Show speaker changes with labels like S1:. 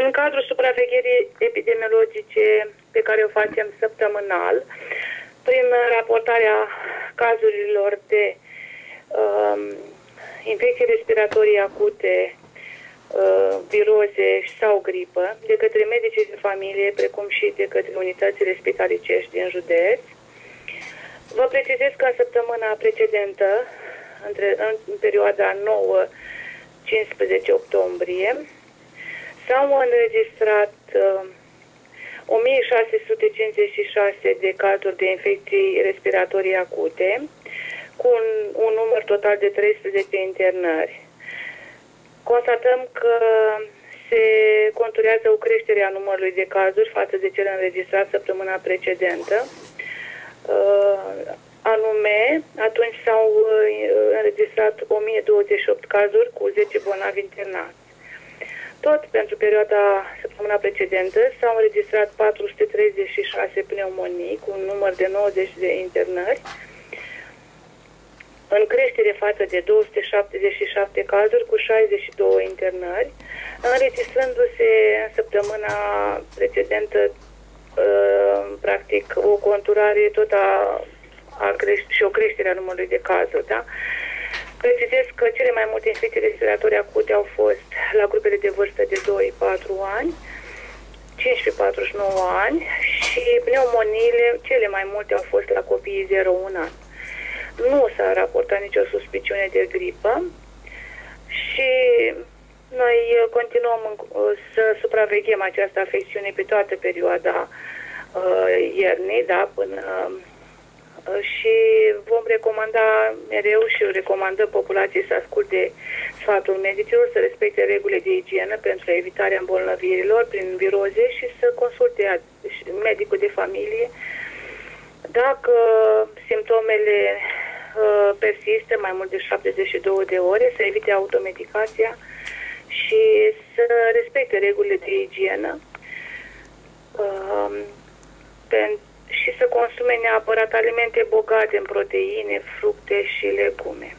S1: În cadrul supravegherii epidemiologice pe care o facem săptămânal, prin raportarea cazurilor de um, infecții respiratorii acute, uh, viroze sau gripă, de către medicii de familie, precum și de către unitățile spitalicești din județ, Vă precizez că în săptămâna precedentă, între, în perioada 9-15 octombrie, s-au înregistrat uh, 1656 de cazuri de infecții respiratorii acute, cu un, un număr total de 13 internări. Constatăm că se conturează o creștere a numărului de cazuri față de cel înregistrat săptămâna precedentă uh, anume, atunci s-au uh, înregistrat 1028 cazuri cu 10 bolnavi internați. Tot pentru perioada săptămâna precedentă s-au înregistrat 436 pneumonii cu un număr de 90 de internări, în creștere față de 277 cazuri cu 62 internări, înregistrându-se în săptămâna precedentă Uh, practic o conturare tot a, a creș- și o creștere a numărului de cazuri, da? Precizez că cele mai multe infecții respiratorii acute au fost la grupele de vârstă de 2-4 ani, 15-49 ani și pneumoniile cele mai multe au fost la copiii 0-1 ani. Nu s-a raportat nicio suspiciune de gripă și noi uh, continuăm uh, să supraveghem această afecțiune pe toată perioada uh, iernii, da, până uh, și vom recomanda mereu și recomandăm populației să asculte sfatul medicilor, să respecte regulile de igienă pentru evitarea îmbolnăvirilor prin viroze și să consulte medicul de familie. Dacă simptomele uh, persistă mai mult de 72 de ore, să evite automedicația, și să respecte regulile de igienă um, și să consume neapărat alimente bogate în proteine, fructe și legume.